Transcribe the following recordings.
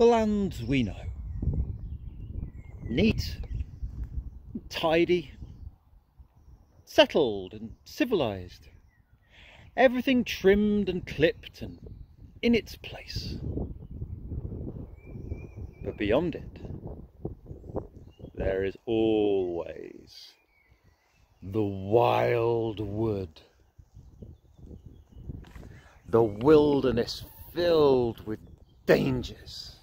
The lands we know. Neat, tidy, settled and civilised. Everything trimmed and clipped and in its place. But beyond it, there is always the wild wood. The wilderness filled with dangers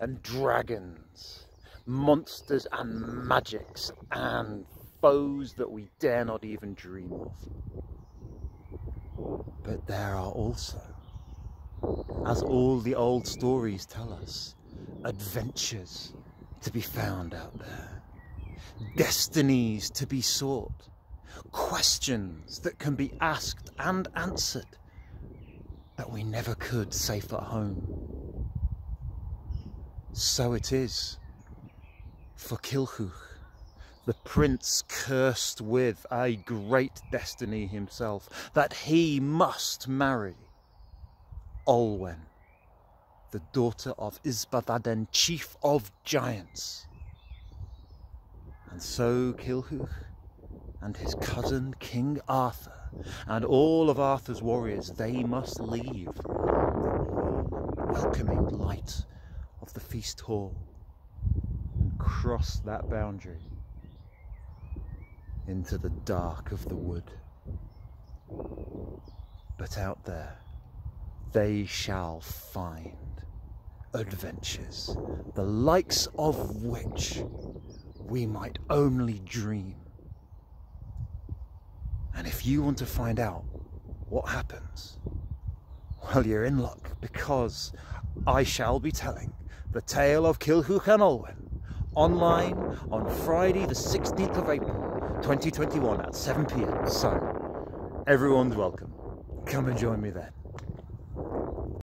and dragons, monsters and magics and foes that we dare not even dream of. But there are also, as all the old stories tell us, adventures to be found out there, destinies to be sought, questions that can be asked and answered that we never could safe at home. So it is for Culhwch, the prince cursed with a great destiny himself, that he must marry Olwen the daughter of Ysbaddaden, chief of giants. And so Culhwch and his cousin King Arthur and all of Arthur's warriors, they must leave the warm, welcoming light the feast hall and cross that boundary into the dark of the wood. But out there, they shall find adventures, the likes of which we might only dream. And if you want to find out what happens, well, you're in luck because I shall be telling the tale of Culhwch and Olwen online on Friday, the 16th of April 2021 at 7 pm. So, everyone's welcome. Come and join me then.